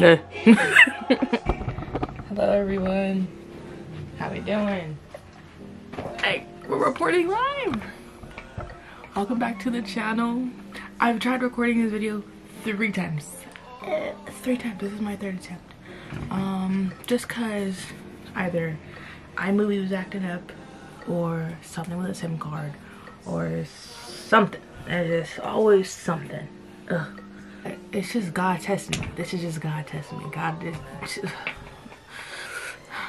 Hello everyone. How we doing? Hey, we're reporting live. Welcome back to the channel. I've tried recording this video three times. Uh, three times. This is my third attempt. Um, just cause either iMovie was acting up or something with a SIM card or something. There's just always something. Ugh. It's just God testing me. This is just God testing me. God,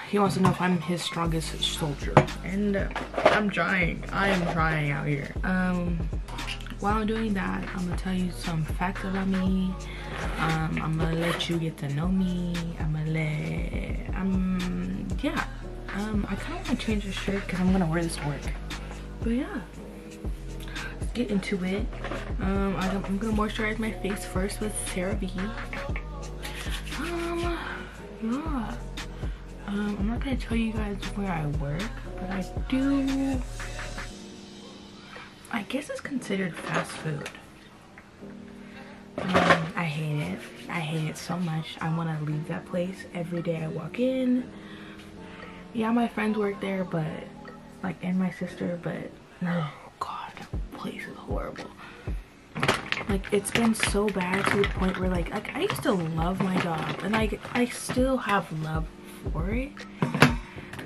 he wants to know if I'm his strongest soldier. And uh, I'm trying. I am trying out here. Um, while I'm doing that, I'm gonna tell you some facts about me. Um, I'm gonna let you get to know me. I'm gonna let, um, yeah. Um, I kind of want to change the shirt because I'm gonna wear this to work. But yeah get into it. Um, I'm, gonna moisturize my face first with CeraVe. Um, yeah. Um, I'm not gonna tell you guys where I work, but I do. I guess it's considered fast food. Um, I hate it. I hate it so much. I want to leave that place every day I walk in. Yeah, my friends work there, but like, and my sister, but no place is horrible. Like it's been so bad to the point where like, like I used to love my job and like I still have love for it.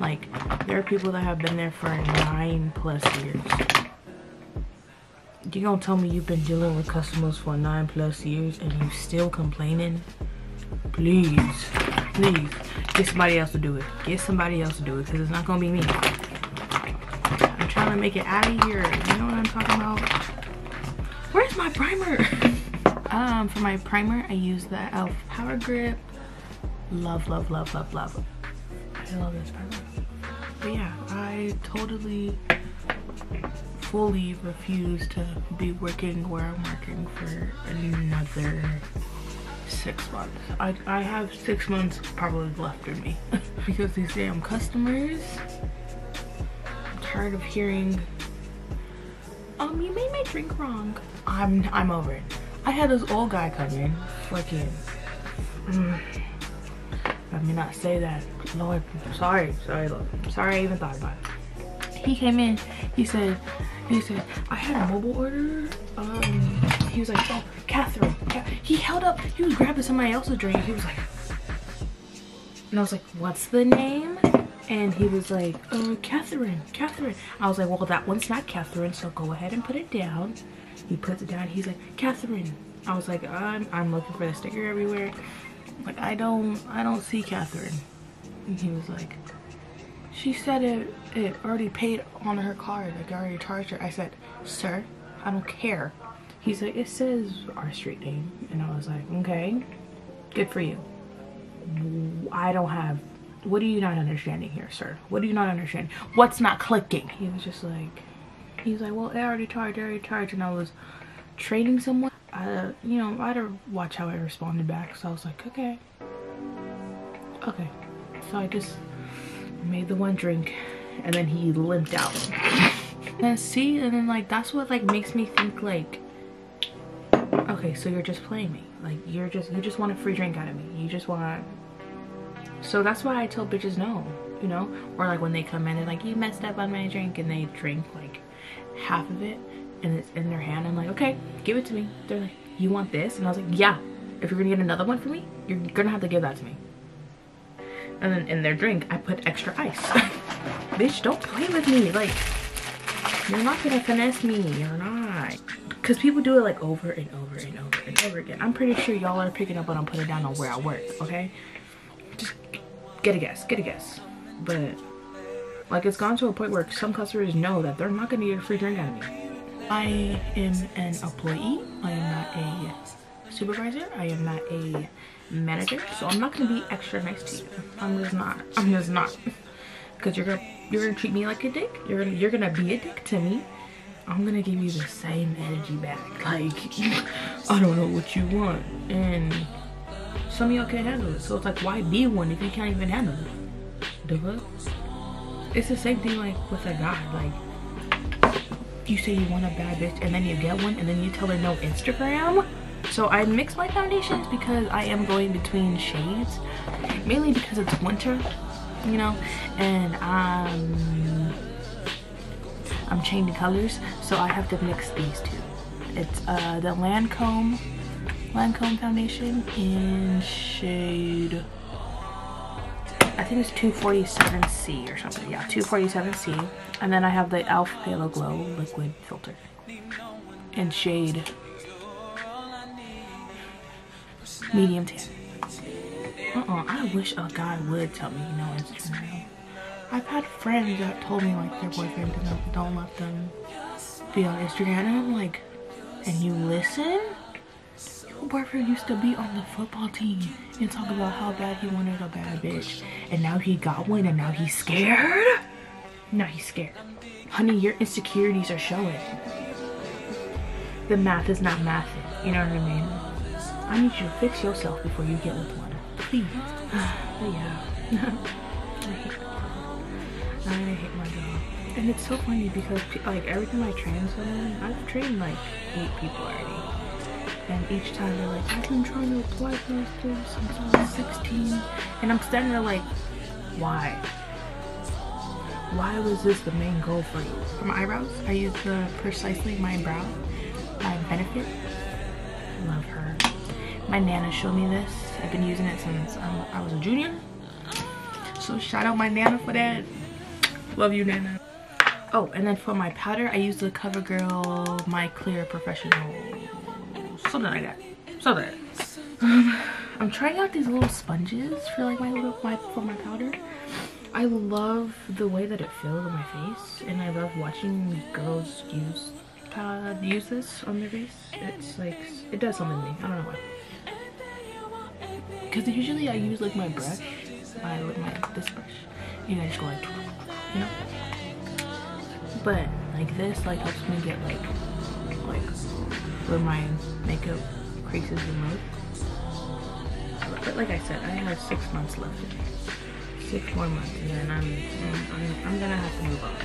Like there are people that have been there for nine plus years. You gonna tell me you've been dealing with customers for nine plus years and you still complaining? Please, please, get somebody else to do it. Get somebody else to do it because it's not gonna be me trying to make it out of here. You know what I'm talking about? Where's my primer? um, for my primer, I use the e.l.f. Power Grip. Love, love, love, love, love. I love this primer. But yeah, I totally, fully refuse to be working where I'm working for another six months. I, I have six months probably left in me because these damn customers tired of hearing, um, you made my drink wrong. I'm, I'm over it. I had this old guy come in, fucking, mm, let me not say that. Lord, sorry, sorry, Lord. Sorry I even thought about it. He came in, he said, he said, I had a mobile order. Um, he was like, oh, Catherine. He held up, he was grabbing somebody else's drink. He was like, and I was like, what's the name? And he was like uh catherine catherine. I was like well that one's not catherine so go ahead and put it down. He puts it down. He's like catherine. I was like i'm, I'm looking for the sticker everywhere like i don't i don't see catherine. And he was like she said it it already paid on her card like i already charged her. I said sir i don't care. He's like it says our street name. And i was like okay good for you. I don't have what are you not understanding here, sir? What do you not understand? What's not clicking? He was just like, he was like, well, I already charged, I already charged. And I was trading someone. Uh, you know, I had to watch how I responded back. So I was like, okay. Okay. So I just made the one drink and then he limped out. and see, and then like, that's what like makes me think like, okay, so you're just playing me. Like you're just, you just want a free drink out of me. You just want so that's why I tell bitches no, you know? Or like when they come in and like, you messed up on my drink and they drink like half of it and it's in their hand. I'm like, okay, give it to me. They're like, you want this? And I was like, yeah. If you're gonna get another one for me, you're gonna have to give that to me. And then in their drink, I put extra ice. Bitch, don't play with me. Like, you're not gonna finesse me. You're not. Because people do it like over and over and over and over again. I'm pretty sure y'all are picking up what I'm putting down on where I work, okay? Just get a guess, get a guess. But like it's gone to a point where some customers know that they're not gonna get a free drink out of me. I am an employee. I am not a supervisor. I am not a manager. So I'm not gonna be extra nice to you. I'm just not. I'm just not. Cause you're gonna you're gonna treat me like a dick. You're gonna you're gonna be a dick to me. I'm gonna give you the same energy back. Like I don't know what you want. And some of y'all can't handle it. So it's like, why be one if you can't even handle it? The fuck? It's the same thing like with a guy. Like, you say you want a bad bitch and then you get one and then you tell her no Instagram? So I mix my foundations because I am going between shades. Mainly because it's winter, you know, and um, I'm changing colors. So I have to mix these two. It's uh, the Lancome, Lancome foundation in shade I think it's 247C or something. Yeah, 247C. And then I have the e.l.f. Halo Glow liquid filter in shade medium tan. Uh-uh, I wish a guy would tell me, you know, Instagram. I've had friends that told me like their boyfriend don't, don't let them be on Instagram and I'm like, and you listen? Boyfriend used to be on the football team and talk about how bad he wanted a bad bitch. And now he got one and now he's scared? Now he's scared. Honey, your insecurities are showing. The math is not mathing. You know what I mean? I need you to fix yourself before you get with one. Please. but yeah. I hate I hate my job. And it's so funny because like every time I train someone, I've trained like eight people already. And each time they're like, I've been trying to apply for this since I was 16. And I'm standing there like, why? Why was this the main goal for you? For my eyebrows, I use the Precisely My Brow by Benefit. Love her. My Nana showed me this. I've been using it since um, I was a junior. So shout out my Nana for that. Love you, Nana. Oh, and then for my powder, I use the CoverGirl My Clear Professional. Something like that. Something that. Um, I'm trying out these little sponges for like my little my for my powder. I love the way that it feels on my face, and I love watching girls use uh, use this on their face. It's like it does something to me. I don't know why. Because usually I use like my brush, my my this brush, and I just go like, you know. But like this like helps me get like like where my makeup creases removed. But like I said, I have six months left. Six more months, and then I'm I'm, I'm gonna have to move on.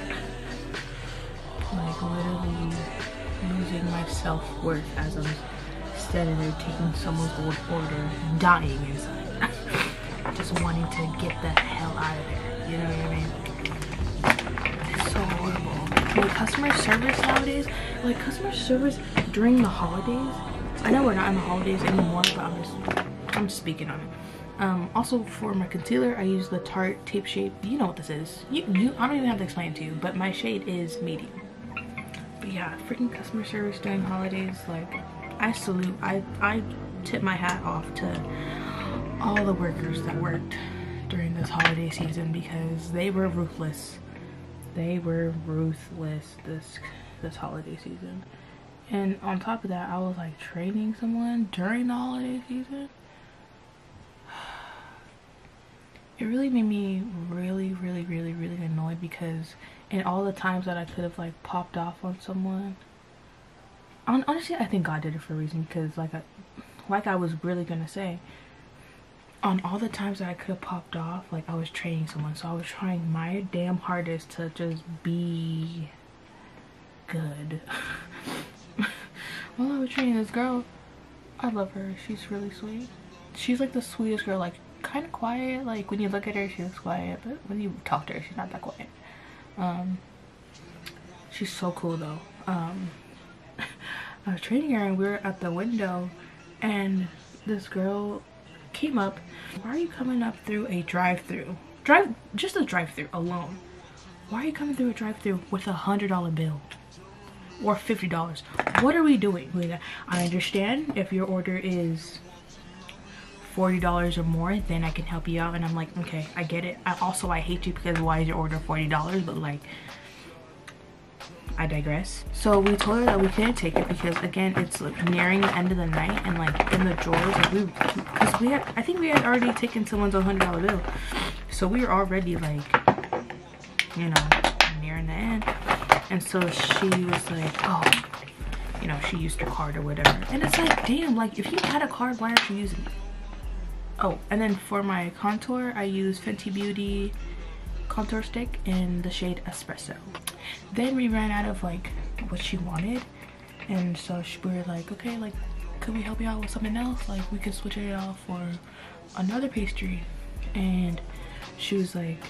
Like literally losing my self worth as I'm standing there taking someone's old order, dying inside, just wanting to get the hell out of there. You know what I mean? It's so horrible. Like customer service nowadays, like customer service during the holidays. I know we're not in the holidays anymore, but I'm just I'm speaking on it. Um, also for my concealer, I use the Tarte Tape Shape. You know what this is. You, you, I don't even have to explain it to you, but my shade is medium. But yeah, freaking customer service during holidays, like, I salute, I, I tip my hat off to all the workers that worked during this holiday season because they were ruthless. They were ruthless this, this holiday season. And on top of that, I was like training someone during the holiday season. It really made me really really really really annoyed because in all the times that I could have like popped off on someone honestly I think God did it for a reason because like I, like I was really gonna say on all the times that I could have popped off like I was training someone. So I was trying my damn hardest to just be good while I was training this girl I love her she's really sweet she's like the sweetest girl like kind of quiet. Like when you look at her, she looks quiet, but when you talk to her, she's not that quiet. Um, she's so cool though. Um, I was training her and we were at the window and this girl came up. Why are you coming up through a drive-through? Drive, just a drive-through alone. Why are you coming through a drive-through with a hundred dollar bill? Or $50. What are we doing? I understand if your order is $40 or more, then I can help you out. And I'm like, okay, I get it. I, also, I hate you because why is your order $40? But like, I digress. So we told her that we couldn't take it because again, it's like nearing the end of the night and like in the drawers, like we, because we had, I think we had already taken someone's $100 bill. So we were already like, you know. And so she was like, oh, you know, she used her card or whatever. And it's like, damn, like if you had a card, why aren't you using it? oh and then for my contour i use fenty beauty contour stick in the shade espresso then we ran out of like what she wanted and so we were like okay like could we help you out with something else? Like we could switch it out for another pastry. And she was like,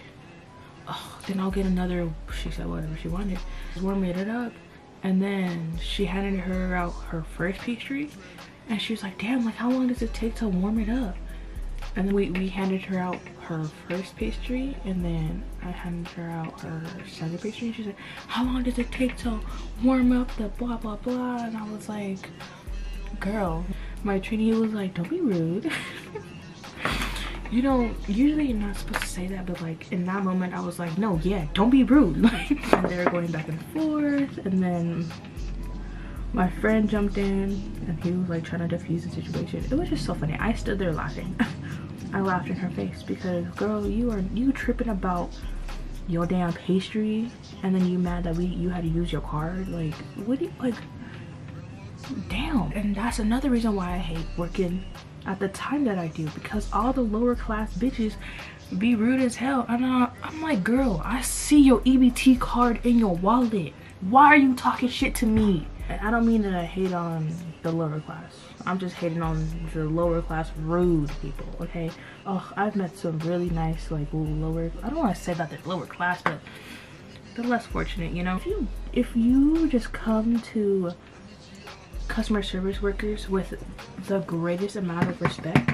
oh, then I'll get another, she said whatever she wanted. Warmed it up and then she handed her out her first pastry and she was like, damn, like how long does it take to warm it up? And then we, we handed her out her first pastry and then I handed her out her second pastry and she said, how long does it take to warm up the blah blah blah? And I was like, girl, my trainee was like, don't be rude. you know, usually you're not supposed to say that, but like in that moment I was like, no, yeah, don't be rude. and they were going back and forth and then my friend jumped in and he was like trying to defuse the situation. It was just so funny. I stood there laughing. I laughed in her face because girl, you are you tripping about your damn pastry and then you mad that we you had to use your card? Like what do you like damn. And that's another reason why I hate working at the time that I do because all the lower class bitches be rude as hell. And uh, I'm like, girl, I see your EBT card in your wallet. Why are you talking shit to me? And I don't mean that I hate on the lower class. I'm just hating on the lower class rude people, okay? Oh, I've met some really nice, like, lower, I don't want to say that they're lower class, but they're less fortunate, you know? If you, if you just come to customer service workers with the greatest amount of respect,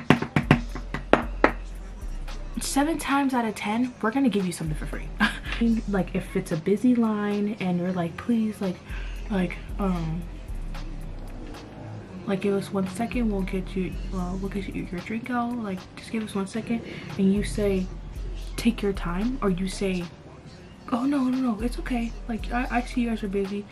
seven times out of ten, we're gonna give you something for free. like if it's a busy line and you're like, please, like, like, um, like give us one second, we'll get you, well, we'll get you your drink out. Like just give us one second, and you say, take your time, or you say, oh no, no, no, it's okay. Like I, I see you guys are busy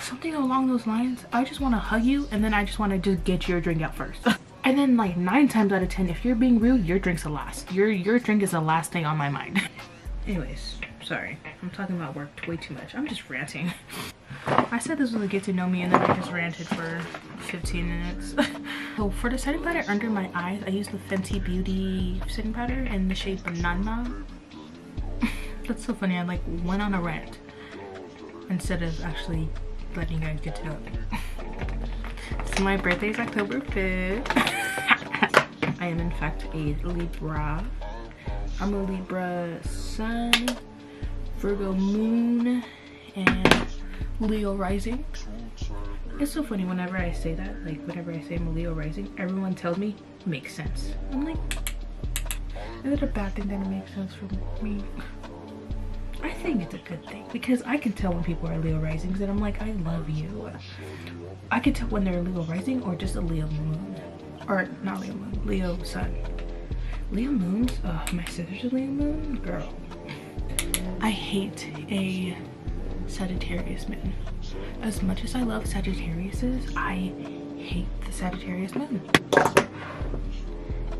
something along those lines. I just want to hug you and then i just want to just get your drink out first. And then like nine times out of ten if you're being rude your drink's the last. Your your drink is the last thing on my mind. Anyways sorry. I'm talking about work way too much. I'm just ranting. I said this was a get to know me and then i just ranted for 15 minutes. So for the setting powder under my eyes i use the fenty beauty setting powder in the shade banana that's so funny. I like went on a rant instead of actually letting you guys get to know so my birthday is October 5th. I am in fact a Libra. I'm a Libra sun, Virgo moon, and Leo rising. It's so funny whenever I say that, like whenever I say I'm a Leo rising, everyone tells me makes sense. I'm like, is it a bad thing that it makes sense for me? Think it's a good thing because I can tell when people are Leo risings and I'm like, I love you. I can tell when they're Leo rising or just a Leo moon. Or not Leo moon, Leo sun. Leo moons, my sister's a Leo moon, girl. I hate a Sagittarius moon. As much as I love Sagittariuses, I hate the Sagittarius moon.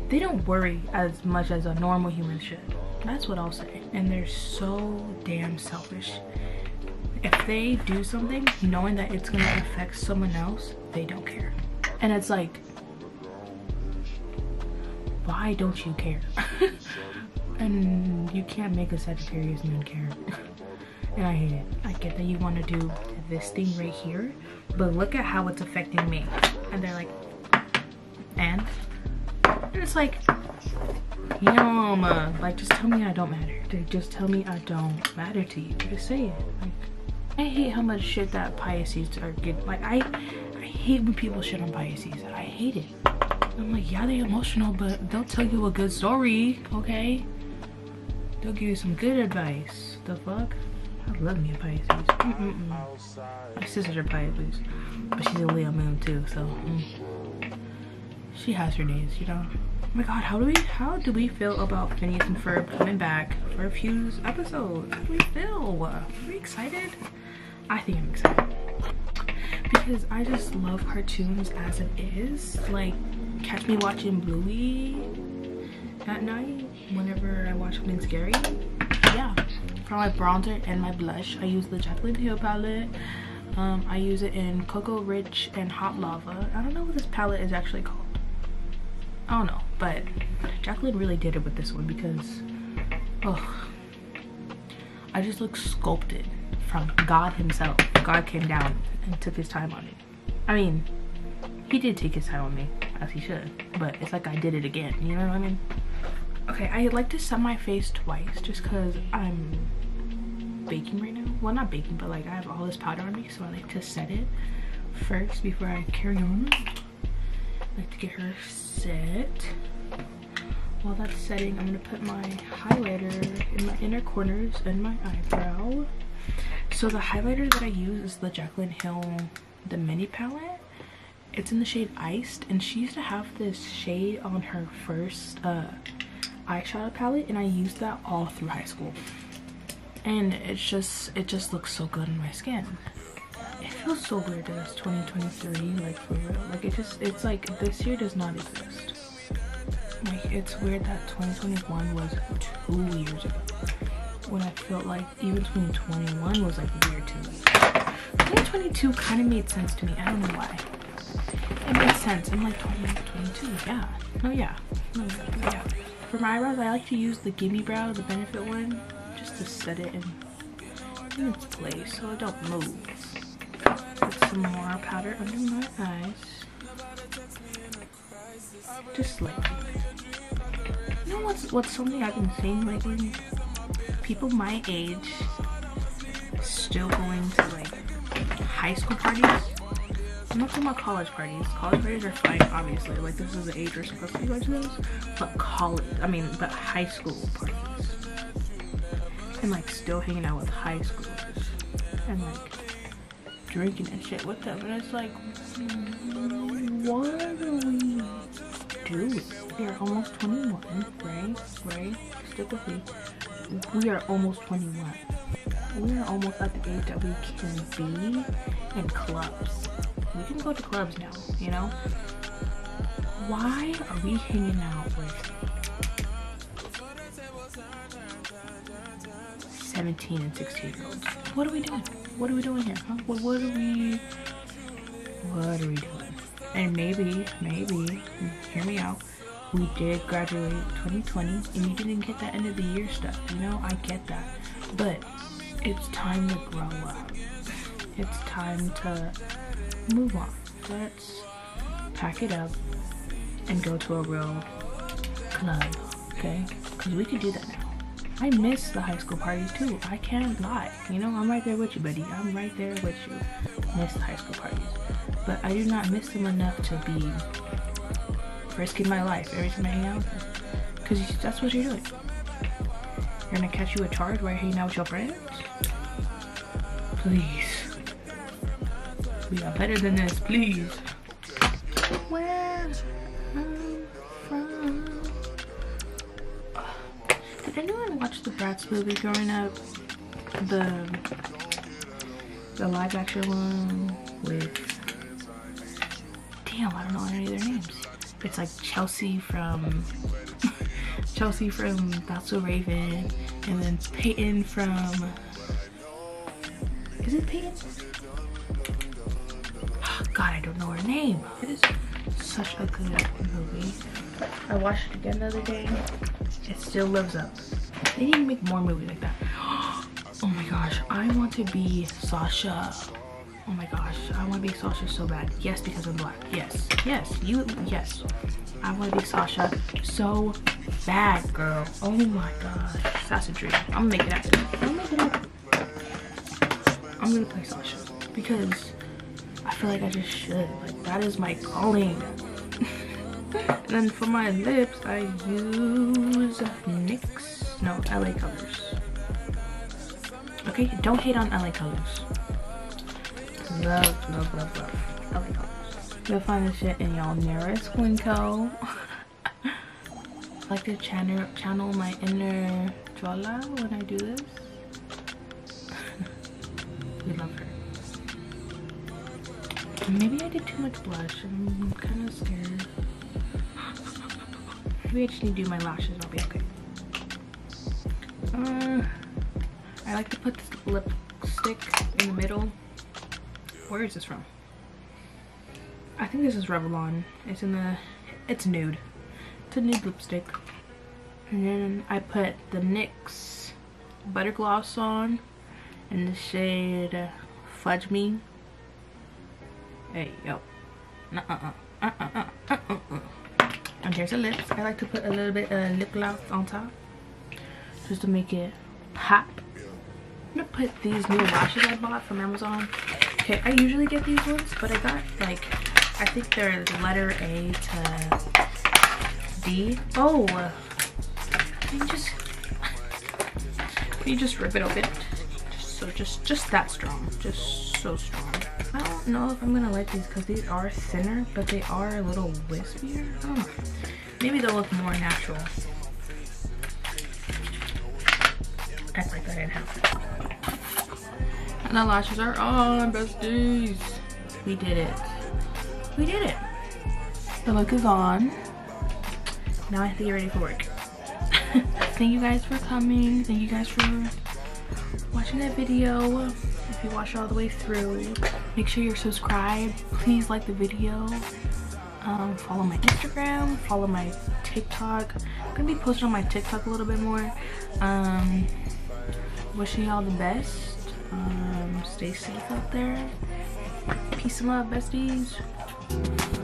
They don't worry as much as a normal human should. That's what I'll say. And they're so damn selfish. If they do something knowing that it's gonna affect someone else, they don't care. And it's like, why don't you care? and you can't make a Sagittarius moon care. and I hate it. I get that you want to do this thing right here, but look at how it's affecting me. And they're like, and? And it's like, Yum. Like, just tell me I don't matter. Just tell me I don't matter to you. Just say it. Like, I hate how much shit that Pisces are getting. Like, I, I hate when people shit on Pisces. I hate it. I'm like, yeah, they're emotional, but they'll tell you a good story, okay? They'll give you some good advice. The fuck? I love me a Pisces. Mm -mm -mm. My sister's a Pisces, but she's a Leo moon too, so mm. she has her days, you know. Oh my god, how do we how do we feel about Phineas and Ferb coming back for a few episodes? How do we feel? Are we excited? I think I'm excited. Because I just love cartoons as it is. Like catch me watching Bluey at night whenever I watch something scary. Yeah. For my bronzer and my blush, I use the Jaclyn Hill palette. Um, I use it in Cocoa Rich and Hot Lava. I don't know what this palette is actually called. I don't know, but Jaclyn really did it with this one because, oh, I just look sculpted from God himself. God came down and took his time on it. I mean, He did take his time on me, as he should. But it's like I did it again, you know what I mean? Okay, I like to set my face twice just because I'm baking right now. Well, not baking, but like I have all this powder on me, so I like to set it first before I carry on. Like to get her set. While that's setting, I'm gonna put my highlighter in my inner corners and my eyebrow. So the highlighter that I use is the Jaclyn Hill, the mini palette. It's in the shade Iced, and she used to have this shade on her first uh, eyeshadow palette, and I used that all through high school. And it's just, it just looks so good on my skin. It feels so weird that it's 2023, like for real. Like it just, it's like this year does not exist. Like it's weird that 2021 was two years ago when I felt like even 2021 was like weird to me. 2022 kind of made sense to me. I don't know why. It makes sense. I'm like 2022. Yeah. oh yeah. No, yeah. For my eyebrows, I like to use the Gimme Brow, the Benefit one, just to set it in, in its place so it don't move. Some more powder under my eyes. Just like You know what's what's something I've been seeing lately? People my age still going to like high school parties. I'm not talking about college parties. College parties are fine, obviously. Like this is the age we're supposed to be going to those. But college, I mean, but high school parties. And like still hanging out with high schoolers. And like drinking and shit with them. And it's like, what are we doing? We are almost 21, right? Right? Stick with me. We are almost 21. We are almost at the age that we can be in clubs. We can go to clubs now, you know? Why are we hanging out with 17 and 16 year olds? What are we doing? What are we doing here? Huh? What, what are we what are we doing? And maybe, maybe, hear me out. We did graduate 2020 and you didn't get that end of the year stuff. You know, I get that. But it's time to grow up. It's time to move on. Let's pack it up and go to a real club, okay? Because we could do that. I miss the high school parties too. I can't lie. You know, I'm right there with you, buddy. I'm right there with you. Miss the high school parties. But I do not miss them enough to be risking my life every time I hang out with them. Because that's what you're doing. You're gonna catch you a charge while you're hanging out with your friends? Please. We are better than this, please. Where Did anyone watch the Bratz movie growing up? The the live action one with damn, I don't know any of their names. It's like Chelsea from Chelsea from That's So Raven, and then Peyton from is it Peyton? God, I don't know her name. It is such a good movie. I watched it again the other day. It still lives up. They need to make more movies like that. Oh my gosh, I want to be Sasha. Oh my gosh, I want to be Sasha so bad. Yes, because I'm black. Yes, yes, you, yes. I want to be Sasha so bad, girl. Oh my gosh, that's a dream. I'm gonna make it happen. I'm gonna it happen. I'm gonna play Sasha because I feel like I just should. Like that is my calling. And then for my lips, I use NYX. No, LA Colors. Okay, don't hate on LA Colors. Love, love, love, love. LA Colors. You'll find this shit in y'all nearest Winco. I like to channel channel my inner Jola when I do this. we love her. Maybe I did too much blush. I'm kind of scared. I just need to do my lashes. I'll be okay. Uh, I like to put this lipstick in the middle. Where is this from? I think this is Revlon. It's in the, it's nude. It's a nude lipstick. And then I put the NYX Butter Gloss on in the shade Fudge Me. Hey, yo. Nuh-uh-uh. uh, uh, uh, uh, uh. And here's the lips. I like to put a little bit of lip gloss on top. Just to make it pop. I'm gonna put these new lashes I bought from Amazon. Okay, I usually get these ones, but I got like, I think they're letter A to D. Oh, you just, can you just rip it open. So just, just that strong, just so strong. I don't know if I'm gonna like these because these are thinner, but they are a little wispier. I. Maybe they'll look more natural. Act like I didn't have And the lashes are on, besties. We did it. We did it. The look is on. Now I have to get ready for work. Thank you guys for coming. Thank you guys for watching that video if you watched all the way through make sure you're subscribed. Please like the video. Um, follow my instagram follow my tiktok. I'm gonna be posting on my tiktok a little bit more. Um, wishing y'all the best. Um, stay safe out there. Peace and love besties.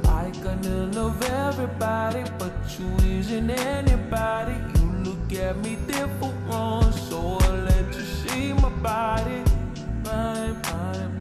I gonna love everybody, but you isn't anybody. You look at me different, body